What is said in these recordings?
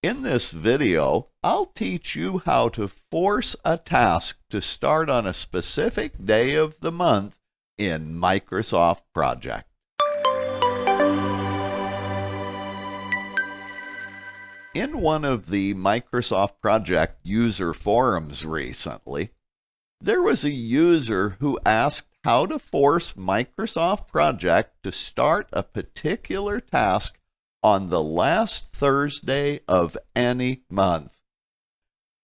In this video, I'll teach you how to force a task to start on a specific day of the month in Microsoft Project. In one of the Microsoft Project user forums recently, there was a user who asked how to force Microsoft Project to start a particular task on the last Thursday of any month.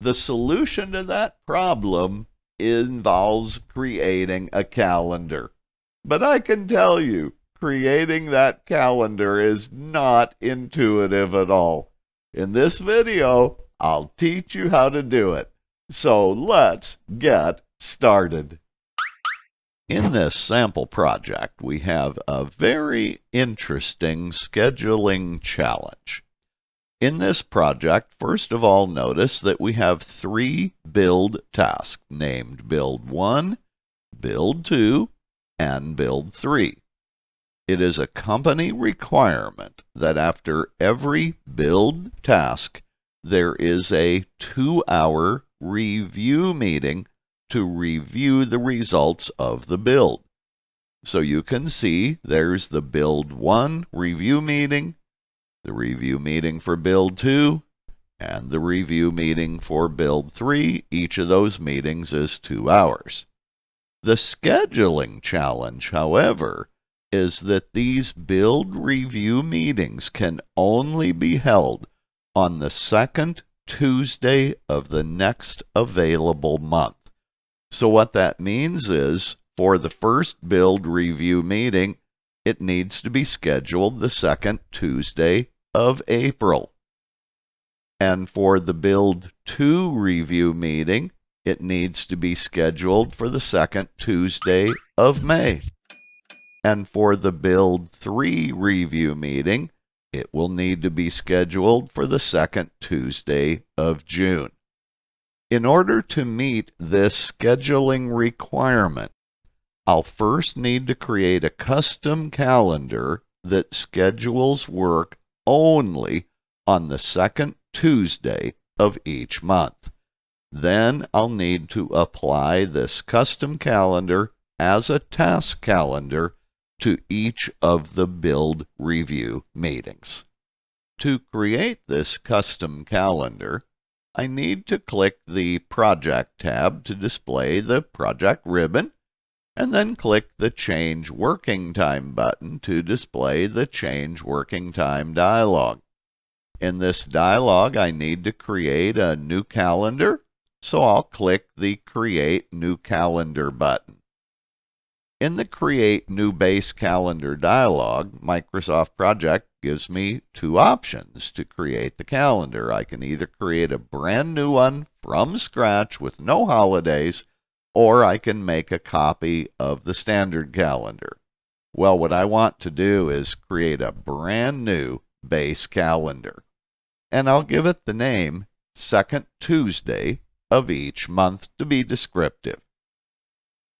The solution to that problem involves creating a calendar. But I can tell you, creating that calendar is not intuitive at all. In this video, I'll teach you how to do it. So let's get started. In this sample project, we have a very interesting scheduling challenge. In this project, first of all, notice that we have three build tasks named Build 1, Build 2, and Build 3. It is a company requirement that after every build task, there is a two-hour review meeting to review the results of the build. So you can see there's the build 1 review meeting, the review meeting for build 2, and the review meeting for build 3. Each of those meetings is two hours. The scheduling challenge, however, is that these build review meetings can only be held on the second Tuesday of the next available month. So what that means is for the first build review meeting, it needs to be scheduled the second Tuesday of April. And for the build 2 review meeting, it needs to be scheduled for the second Tuesday of May. And for the build 3 review meeting, it will need to be scheduled for the second Tuesday of June. In order to meet this scheduling requirement, I'll first need to create a custom calendar that schedules work only on the second Tuesday of each month. Then I'll need to apply this custom calendar as a task calendar to each of the build review meetings. To create this custom calendar, I need to click the Project tab to display the project ribbon, and then click the Change Working Time button to display the Change Working Time dialog. In this dialog, I need to create a new calendar, so I'll click the Create New Calendar button. In the Create New Base Calendar dialog, Microsoft Project gives me two options to create the calendar. I can either create a brand new one from scratch with no holidays, or I can make a copy of the standard calendar. Well, what I want to do is create a brand new base calendar. And I'll give it the name Second Tuesday of each month to be descriptive.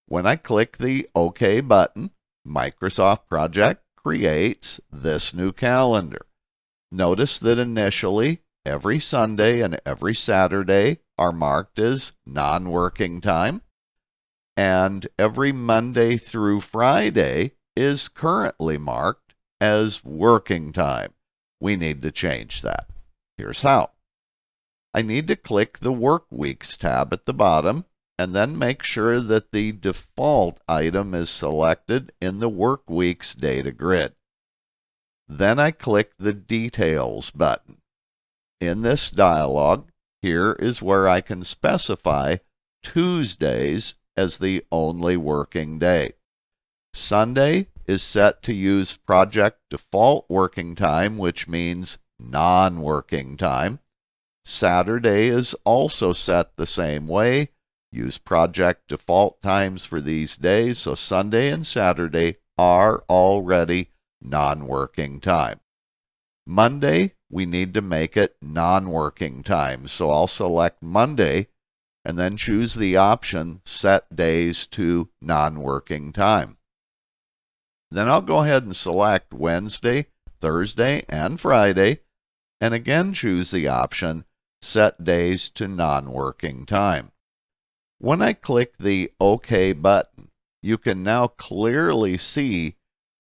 When I click the OK button, Microsoft Project creates this new calendar. Notice that initially, every Sunday and every Saturday are marked as non-working time, and every Monday through Friday is currently marked as working time. We need to change that. Here's how. I need to click the Work Weeks tab at the bottom and then make sure that the default item is selected in the Work Weeks data grid. Then I click the Details button. In this dialog, here is where I can specify Tuesdays as the only working day. Sunday is set to use project default working time, which means non-working time. Saturday is also set the same way, Use project default times for these days, so Sunday and Saturday are already non-working time. Monday, we need to make it non-working time, so I'll select Monday and then choose the option Set Days to Non-Working Time. Then I'll go ahead and select Wednesday, Thursday, and Friday and again choose the option Set Days to Non-Working Time. When I click the OK button, you can now clearly see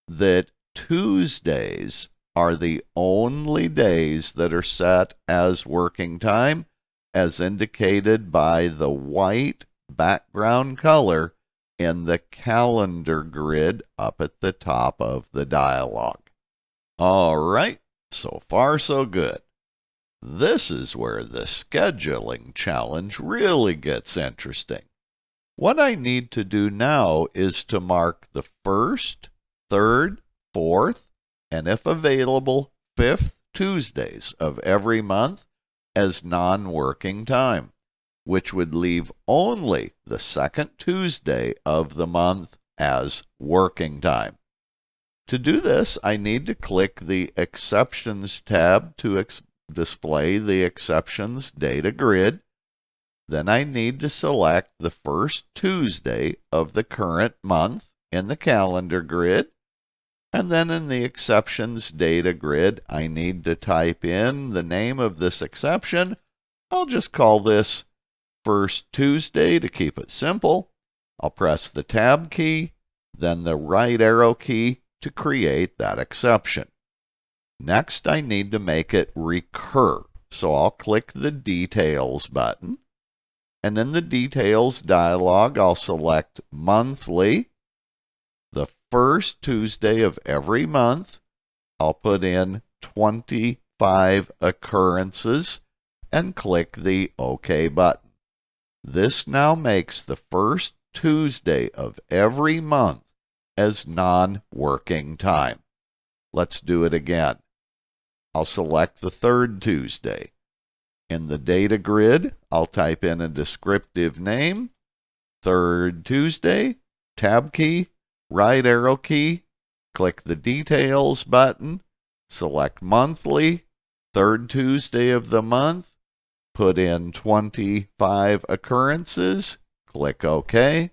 that Tuesdays are the only days that are set as working time as indicated by the white background color in the calendar grid up at the top of the dialog. All right, so far so good. This is where the scheduling challenge really gets interesting. What I need to do now is to mark the first, third, fourth, and if available, fifth Tuesdays of every month as non-working time, which would leave only the second Tuesday of the month as working time. To do this, I need to click the Exceptions tab to ex display the exceptions data grid. Then I need to select the first Tuesday of the current month in the calendar grid. And then in the exceptions data grid, I need to type in the name of this exception. I'll just call this first Tuesday to keep it simple. I'll press the tab key, then the right arrow key to create that exception. Next, I need to make it recur. So I'll click the Details button. And in the Details dialog, I'll select Monthly. The first Tuesday of every month, I'll put in 25 occurrences and click the OK button. This now makes the first Tuesday of every month as non-working time. Let's do it again. I'll select the third Tuesday. In the data grid, I'll type in a descriptive name, third Tuesday, tab key, right arrow key, click the details button, select monthly, third Tuesday of the month, put in 25 occurrences, click OK.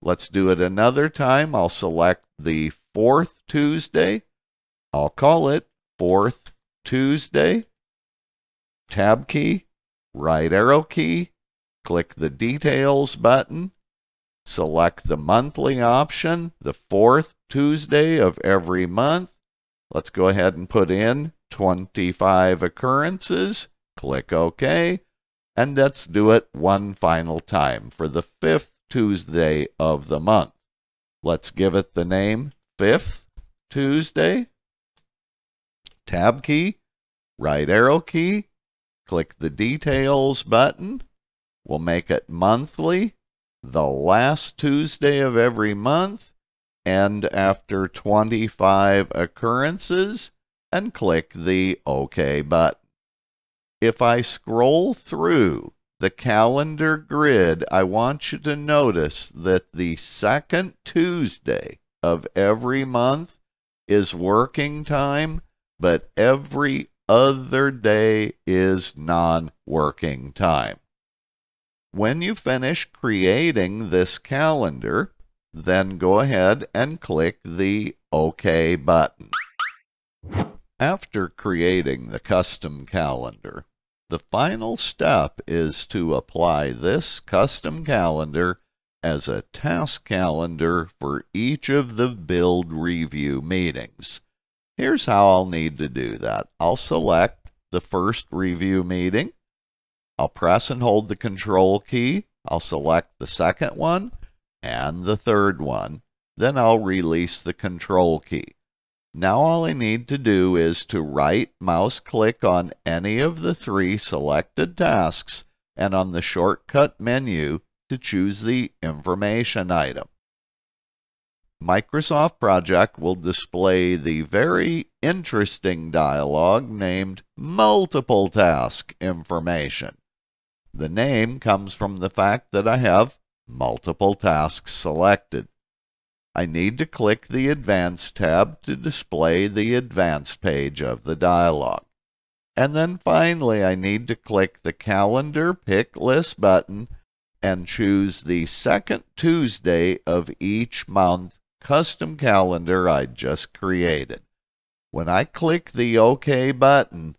Let's do it another time. I'll select the fourth Tuesday. I'll call it fourth Tuesday, tab key, right arrow key, click the details button, select the monthly option, the fourth Tuesday of every month. Let's go ahead and put in 25 occurrences, click OK, and let's do it one final time for the fifth Tuesday of the month. Let's give it the name fifth Tuesday tab key, right arrow key, click the details button. We'll make it monthly, the last Tuesday of every month, and after 25 occurrences, and click the OK button. If I scroll through the calendar grid, I want you to notice that the second Tuesday of every month is working time but every other day is non-working time. When you finish creating this calendar, then go ahead and click the OK button. After creating the custom calendar, the final step is to apply this custom calendar as a task calendar for each of the build review meetings. Here's how I'll need to do that. I'll select the first review meeting. I'll press and hold the control key. I'll select the second one and the third one. Then I'll release the control key. Now all I need to do is to right mouse click on any of the three selected tasks and on the shortcut menu to choose the information item. Microsoft Project will display the very interesting dialog named Multiple Task Information. The name comes from the fact that I have multiple tasks selected. I need to click the Advanced tab to display the Advanced page of the dialog. And then finally, I need to click the Calendar Pick List button and choose the second Tuesday of each month custom calendar I just created. When I click the OK button,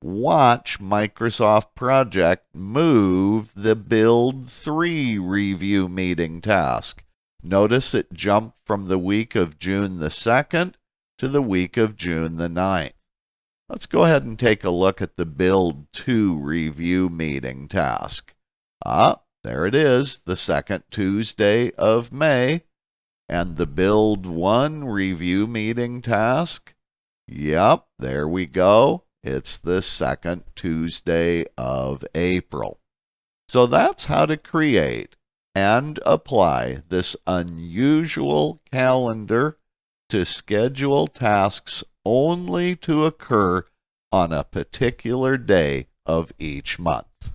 watch Microsoft Project move the Build 3 review meeting task. Notice it jumped from the week of June the 2nd to the week of June the 9th. Let's go ahead and take a look at the Build 2 review meeting task. Ah, there it is, the second Tuesday of May. And the Build 1 review meeting task? Yep, there we go. It's the second Tuesday of April. So that's how to create and apply this unusual calendar to schedule tasks only to occur on a particular day of each month.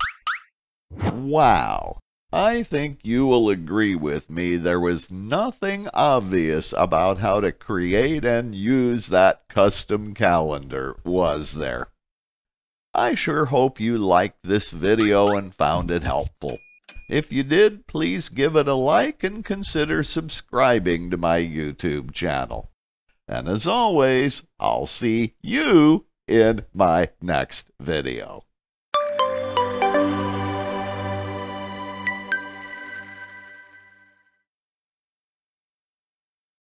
Wow! I think you will agree with me there was nothing obvious about how to create and use that custom calendar, was there? I sure hope you liked this video and found it helpful. If you did, please give it a like and consider subscribing to my YouTube channel. And as always, I'll see you in my next video.